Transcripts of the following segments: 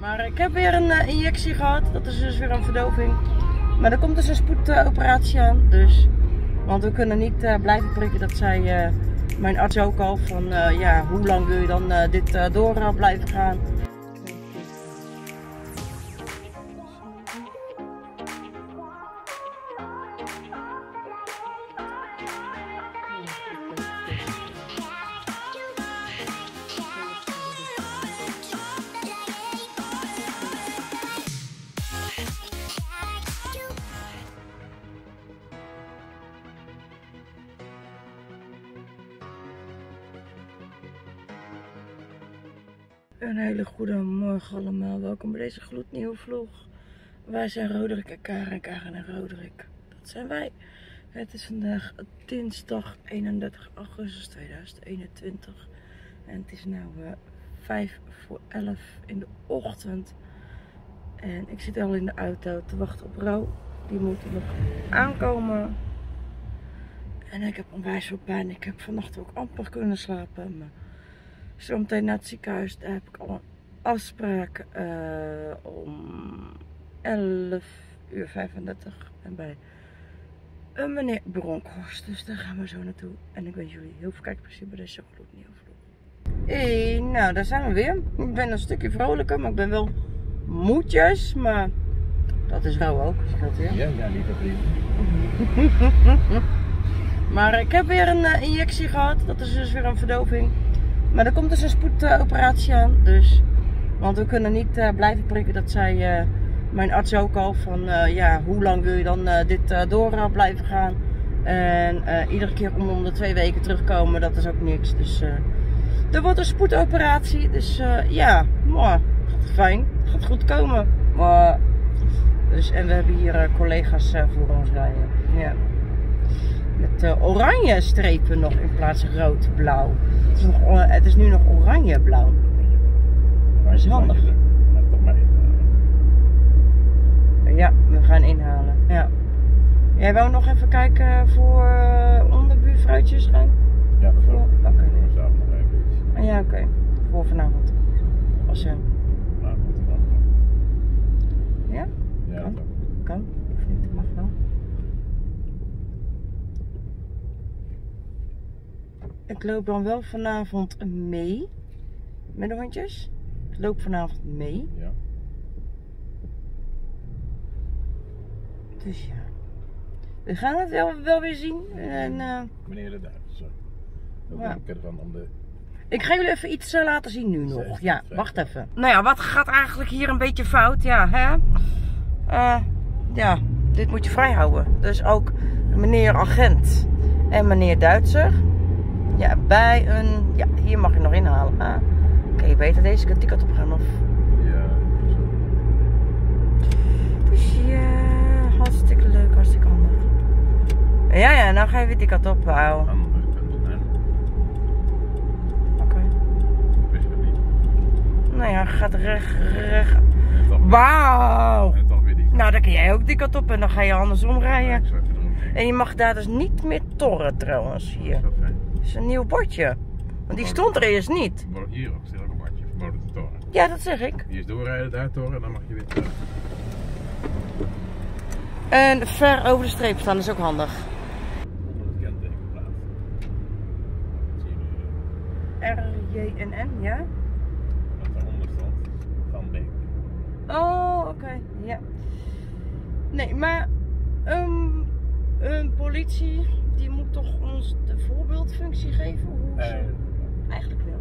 Maar ik heb weer een eh, injectie gehad. Dat is dus weer een verdoving. Maar er komt dus een spoedoperatie aan. Dus, want we kunnen niet eh, blijven prikken. Dat zei eh, mijn arts ook al. Van ja, hoe lang wil je dan dit door blijven gaan? Een hele goede morgen allemaal. Welkom bij deze gloednieuwe vlog. Wij zijn Roderick en Karen. Karen en Roderick. Dat zijn wij. Het is vandaag dinsdag 31 augustus 2021. En het is nu uh, 5 voor 11 in de ochtend. En ik zit al in de auto te wachten op Ro. Die moet nog aankomen. En ik heb onwijs veel pijn. Ik heb vannacht ook amper kunnen slapen. Zometeen naar het ziekenhuis. Daar heb ik al een afspraak uh, om 11 uur 35. En bij een meneer Bronkhorst. Dus daar gaan we zo naartoe. En ik wens jullie heel veel kijkplezier bij deze gloednieuwe vlog. Hey, nou daar zijn we weer. Ik ben een stukje vrolijker, maar ik ben wel moedjes. Maar dat is Ro ook. Scheelt weer. Ja, ja, lieve vriend. Maar ik heb weer een uh, injectie gehad. Dat is dus weer een verdoving. Maar er komt dus een spoedoperatie aan. Dus, want we kunnen niet uh, blijven prikken. Dat zei uh, mijn arts ook al. Van uh, ja, hoe lang wil je dan dit door blijven gaan? En iedere keer om, de twee weken terugkomen, dat is ook niks. Dus er wordt een spoedoperatie. Dus ja, gaat fijn. Gaat goed komen. Maar, dus, en we hebben hier collega's voor ons rijden. Ja. Met uh, oranje strepen nog in plaats van rood-blauw. Het, is nog, uh, het is nu nog oranje-blauw. Dat is handig. Ja, we gaan inhalen. Ja. Jij wou nog even kijken voor uh, onderbuurvruitjes gaan? Ja, dat is wel. Oké. Ah, ja, oké. Okay. Voor vanavond. Als je. Nou, goed. Ja? Ja, kan. dat Kan. Of niet, mag wel. Ik loop dan wel vanavond mee met de hondjes. Ik loop vanavond mee. Ja. Dus ja. We gaan het wel, wel weer zien. En, uh, Meneer de Duits. Dat Ja. ik ervan om de. ik ga jullie even iets uh, laten zien nu nog. Ja, wacht even. Nou ja, wat gaat eigenlijk hier een beetje fout? Ja, hè? Uh, ja, dit moet je vrijhouden. Dus ook meneer agent en meneer Duitser. Ja, bij een. Ja, hier mag je nog inhalen. Ah, Oké, je beter deze ticket op gaan of. Ja. zo. Dus ja, hartstikke leuk, hartstikke handig. Ja, ja, nou ga je weer die kant op, wauw. Kant. Nou ja, gaat recht, recht. Wauw! Nou, dan kun jij ook die kant op en dan ga je andersom rijden. En je mag daar dus niet meer torren trouwens hier. Dat is een nieuw bordje. Want die stond er eerst niet. Hier ook, ook een bordje. Verboden te toren. Ja, dat zeg ik. Hier is doorrijden, daar toren en dan mag je weer terug. En ver over de streep staan is ook handig. Onder het kentekenplaat. Dat zie je nu. R, J en N, ja? Wat daaronder stond. Van Beek. Oh, oké. Ja. Nee, maar um, een politie die moet toch ons de voorbeeldfunctie geven hoe ze Eh, eigenlijk wil.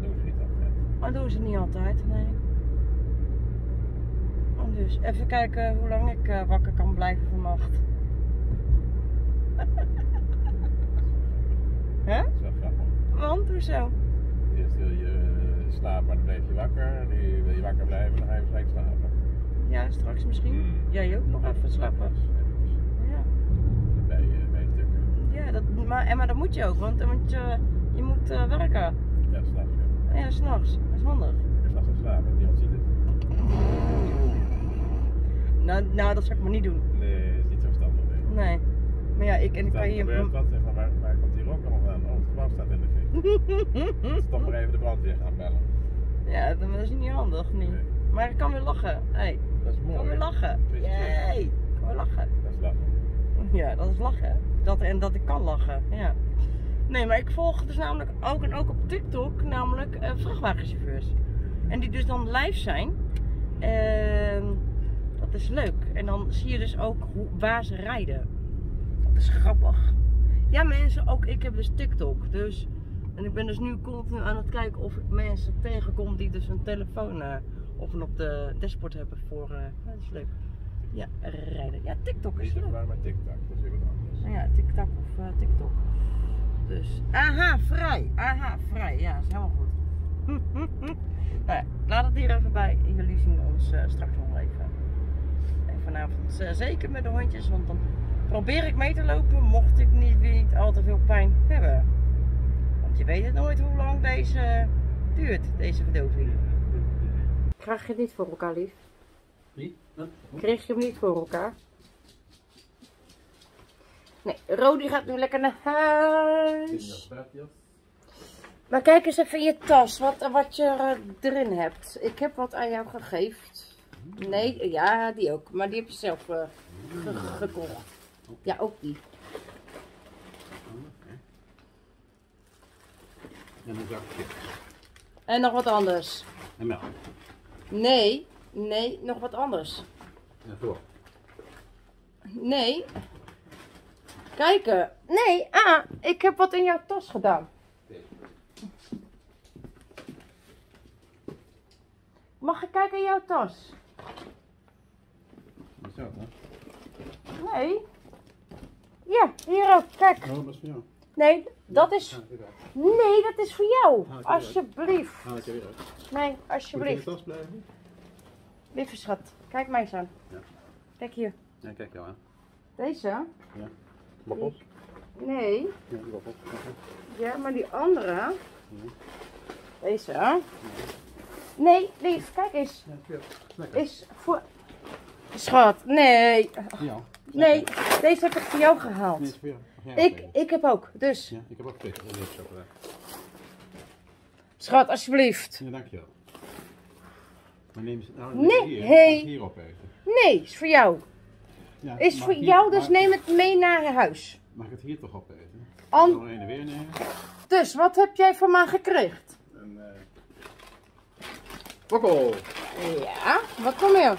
doen ze niet altijd. Maar doen ze niet altijd, nee. Oh, Dus even kijken hoe lang ik uh, wakker kan blijven vannacht. Hè? Dat is wel grappig. Want, hoezo? Eerst wil je eh, slapen, maar dan blijf je wakker. Nu wil je wakker blijven, dan ga je waarschijnlijk slapen. Ja, straks misschien. Hmm. Jij ook nog even slapen. Ja. Bij, eh, bij tukken. Ja, dat, maar, en maar dat moet je ook, want, want je, je moet uh, werken. Ja, s'nachts. Ja. Ja, s'nachts. Dat is handig. Je s'nachts aan slapen, niemand ziet het. Nou, nou, dat zou ik maar niet doen. Nee, is niet zo verstandig. Nee. Nee. Maar ja, ik, en ik Dan kan je... gebeurt wat, zeg maar, waar, waar komt die rook allemaal vandaan? Oh, het gebouw staat in de fik. Dus toch maar even de brandweer gaan bellen. Ja, dat is niet handig, niet. Nee. Maar ik kan weer lachen. Hey, Dat is ik kan mooi. weer lachen. Yay, ik kan weer lachen. Dat is lachen. Ja, dat is lachen. Dat, en dat ik kan lachen, ja. Nee, maar ik volg dus namelijk ook en ook op TikTok namelijk eh, vrachtwagenchauffeurs. En die dus dan live zijn. En dat is leuk. En dan zie je dus ook hoe, waar ze rijden. Dat is grappig. Ja, mensen, ook ik heb dus TikTok. Dus, en ik ben dus nu continu aan het kijken of ik mensen tegenkom die dus een telefoon eh, of een op de dashboard hebben voor. eh, dat is leuk. Ja, rijden. Ja, TikTok is Niet leuk. zeg maar TikTok, dat is weer wat anders. Nou ja, TikTok of eh, TikTok. Dus, aha, vrij. Aha, vrij. Ja, is helemaal goed. nou ja, laat het hier even bij. Jullie zien ons eh, straks nog even. En vanavond eh, zeker met de hondjes, want dan probeer ik mee te lopen, mocht ik niet, weer niet al te veel pijn hebben. Want je weet het nooit hoe lang deze duurt, deze verdoving. Krijg je het niet voor elkaar, lief? Wie? Kreeg je hem niet voor elkaar? Nee, Rodi gaat nu lekker naar huis. Maar kijk eens even in je tas, wat, wat je eh, erin hebt. Ik heb wat aan jou gegeven. Nee, ja, die ook. Maar die heb je zelf ge- gekocht. Ja, ook die. En een zak chips. En nog wat anders. En melk. Nee, nee, nog wat anders. En voor. Nee. Kijken. Nee, ah, ik heb wat in jouw tas gedaan. Mag ik kijken in jouw tas? Dat, hè? Nee. Ja, hier ook. Kijk. Oh, dat is voor jou. Nee, dat is. Nee, dat is voor jou. Alsjeblieft. Nee, Moet je in de alsjeblieft. tas blijven? Lieve schat, kijk mij eens aan. Ja. Kijk hier. Ja, kijk jou aan. Deze? Bobbels? Nee. Ja, die bobbels. Ja, maar die andere. Deze. Nee, lief, kijk eens. Ja. Lekker. Is voor. Schat, nee. Ja. Nee, deze heb ik voor jou gehaald. Nee, is voor jou. Ik, ik heb ook, dus. Ja, ik heb ook chocolade. Schat, alsjeblieft. Ja, dankjewel. Maar neem ze nou Nee, hier, hey. hier opeten. Nee, is voor jou. Ja, Is voor hier- jou, dus neem het mee naar huis. Mag ik het hier toch opeten? An Nog een en weer nemen. dus, wat heb jij van mij gekregen? En, eh Wokkel! Ja, wat kom je?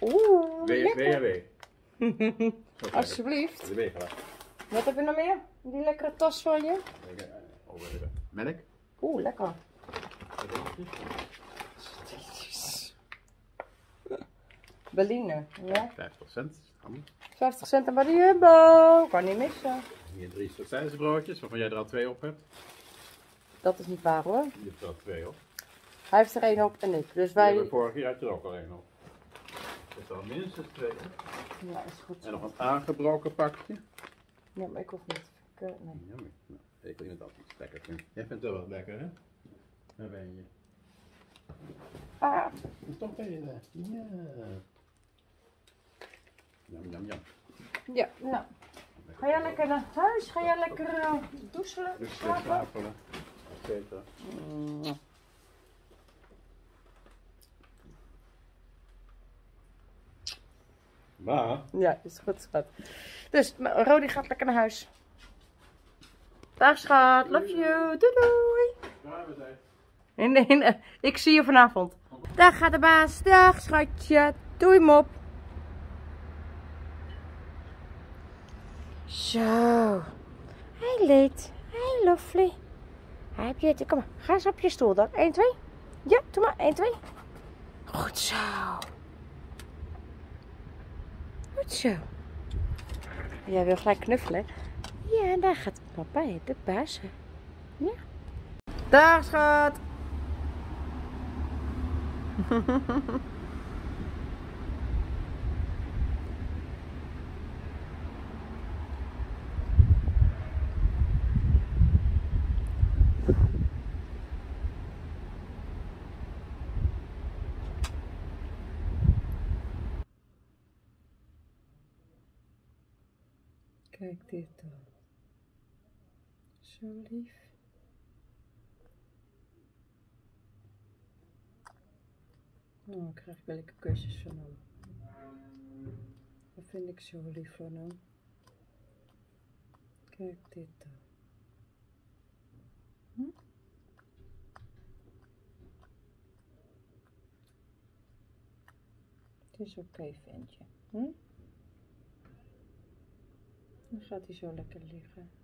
Oeh, lekker. WW. Alsjeblieft. Wat heb je nog meer? Die lekkere tas van je? Melk? Oeh, lekker. Berliner, ja. 50 cent. Handig. 50 cent bij de Jumbo. Kan niet missen. Hier drie broodjes, waarvan jij er al twee op hebt. Dat is niet waar hoor. Je hebt er al twee op. Hij heeft er één op en ik. Dus Wij... Vorig jaar had je er ook al één op. Er is al minstens twee. hè? Ja, is goed. En nog een aangebroken pakje. Ja, maar ik hoef niet. Ik, eh, nee. Nou, ik vind het altijd lekker. Vind. Jij vindt het wel lekker, hè? Daar ben je. Ah, toch ben je daar. Ja. Jam, jam, jam. ja, nou. Ga jij lekker naar huis? Ga jij lekker uh, douchen? Dus slapen? slapen. et cetera. Mm. Maar, Ja, is goed, schat. Dus, Rodi gaat lekker naar huis. Dag, schat. Love you. Doei, doei. waar we zijn. Nee, nee. Ik zie je vanavond. Dag, gaat de baas. Dag, schatje. Doei, mop. Zo. Hey, Leed. Hey, lovely. Hi, beauty. Kom maar. Ga eens op je stoel dan. 1, 2. Ja, doe maar. 1, 2. Goed zo. Goed zo. Jij wil gelijk knuffelen? Ja, daar gaat papa de baas. Ja. Dag, schat. Kijk dit dan. Zo lief. Nou, dan krijg ik wel lekker kusjes van hem. Dat vind ik zo lief van hem. Kijk dit dan. Hm? Het is oké, ventje. Hm? Dan gaat hij zo lekker liggen.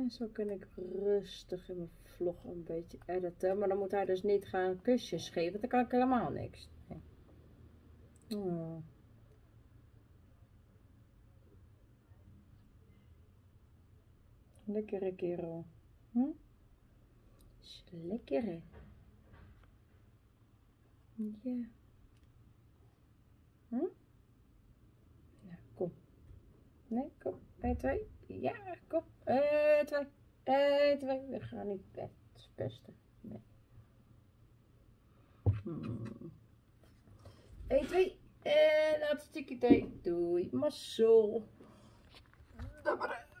En zo kan ik rustig in mijn vlog een beetje editen. Maar dan moet hij dus niet gaan kusjes geven. Dan kan ik helemaal niks. Nee. Oh. Lekkere kerel. Hm? Ja. Hm? Ja, kom. Nee, kom. 1, 2. Ja, kom. 1, 2. 1, 2. We gaan niet. Het is beste. Nee. Hmm. 1, 2. En hartstikke idee. Doei. Mazzel.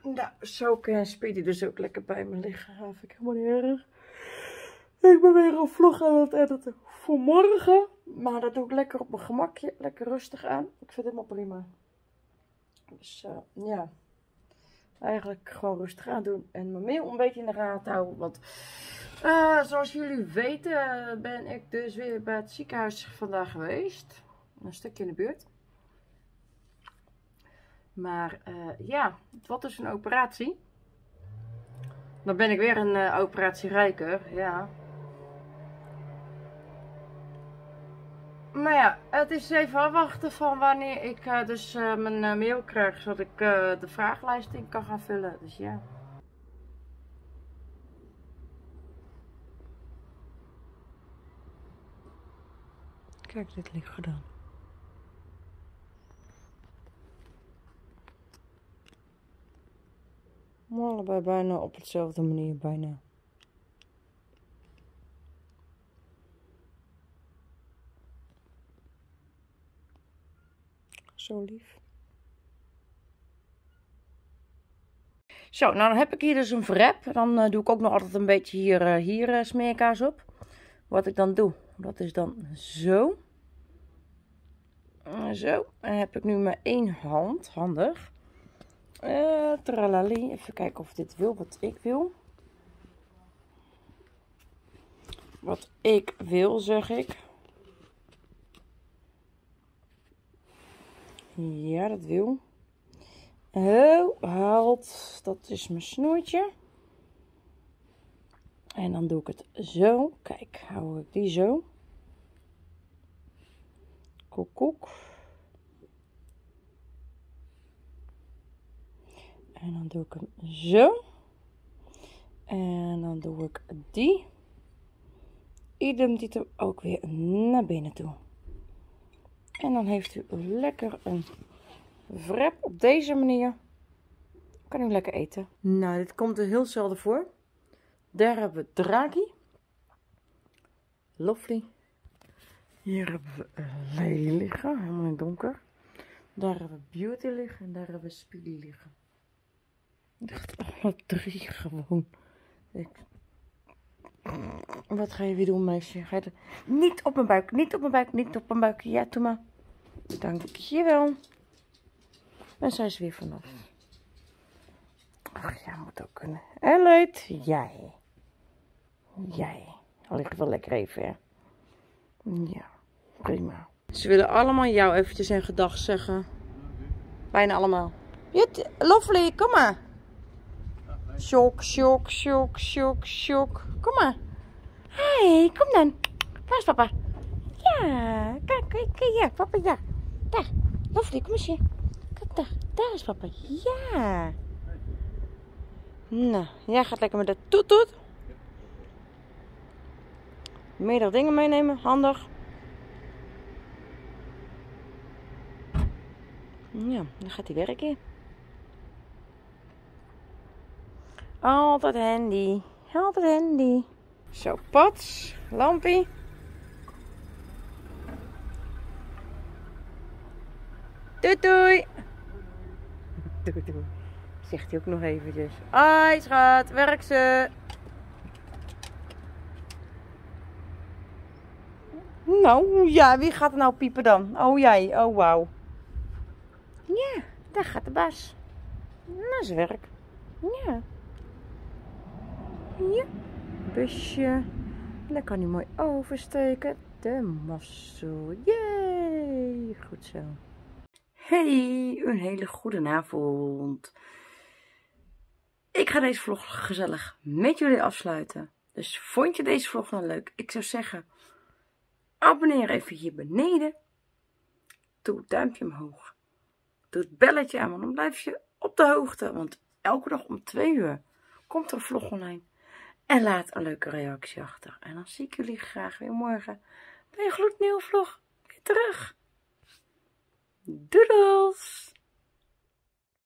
Nou, zo kan Speedy dus ook lekker bij me liggen. Dat vind ik helemaal niet erg. Ik ben weer een vlog aan het editen voor morgen. Maar dat doe ik lekker op mijn gemakje. Lekker rustig aan. Ik vind het helemaal prima. Dus uh, ja. Eigenlijk gewoon rustig aan doen. En mijn mail een beetje in de gaten houden. Want uh, zoals jullie weten ben ik dus weer bij het ziekenhuis vandaag geweest. Een stukje in de buurt. Maar uh, ja, was dus een operatie. Dan ben ik weer een operatie rijker, ja. Maar ja, het is even afwachten van wanneer ik uh, dus mijn mail krijg, zodat ik de vragenlijst in kan gaan vullen. Dus ja. Kijk, dit ligt gedaan. Allebei bijna op hetzelfde manier, bijna. Zo lief. Zo, nou dan heb ik hier dus een wrap. Dan uh, doe ik ook nog altijd een beetje hier, uh, hier uh, smeerkaas op. Wat ik dan doe, dat is dan zo. zo. En heb ik nu maar één hand, handig. Tralali. Even kijken of dit wil wat ik wil. Wat ik wil, zeg ik. Ja, dat wil. Oh, haalt. Dat is mijn snoertje. En dan doe ik het zo. Kijk, hou ik die zo. Koek, koek. En dan doe ik hem zo. En dan doe ik die. Idem hem ook weer naar binnen toe. En dan heeft u lekker een wrap op deze manier. Kan u lekker eten. Nou, dit komt er heel zelden voor. Daar hebben we Draghi. Lovely. Hier hebben we Lady liggen, helemaal in het donker. Daar hebben we Beauty liggen en daar hebben we Speedy liggen. Echt alle drie gewoon. Ik... Wat ga je weer doen, meisje? Ga je. Niet op mijn buik, niet op mijn buik, niet op mijn buik. Ja, doe maar. Dankjewel. En zij is weer vanaf. Ach, ja, moet ook kunnen. En leid, jij. Jij. Al ligt wel lekker even, hè? Ja, prima. Ze willen allemaal jou eventjes een gedag zeggen. Bijna allemaal. Jut, lovely, kom maar. Shock, shock, shock, shock, shock. Kom maar. Hey, kom dan. Waar is papa? Ja, kijk, kijk, ja, papa, ja. Daar, Lovely, kom eens hier. Kijk daar, daar is papa. Ja. Nou, jij gaat lekker met de toet toet. Meerdere dingen meenemen, handig. Ja, dan gaat hij werken. Altijd handy. Altijd handy. Zo, pats. Lampie. Doei doei. Doei doei. Zegt hij ook nog eventjes. Hoi schat, werk ze. Nou, ja, wie gaat er nou piepen dan? Oh, jij. Oh, wauw. Ja, daar gaat de baas. Naar zijn werk. Ja. Ja. Busje. Dan kan hij mooi oversteken. De mazzel. Yay. Goed zo. Hey, een hele goede avond. Ik ga deze vlog gezellig met jullie afsluiten. Dus vond je deze vlog nou leuk? Ik zou zeggen, abonneer even hier beneden. Doe het duimpje omhoog. Doe het belletje aan, want dan blijf je op de hoogte. Want elke dag om twee uur komt er een vlog online. En laat een leuke reactie achter. En dan zie ik jullie graag weer morgen bij een gloednieuwe vlog weer terug. Doodles!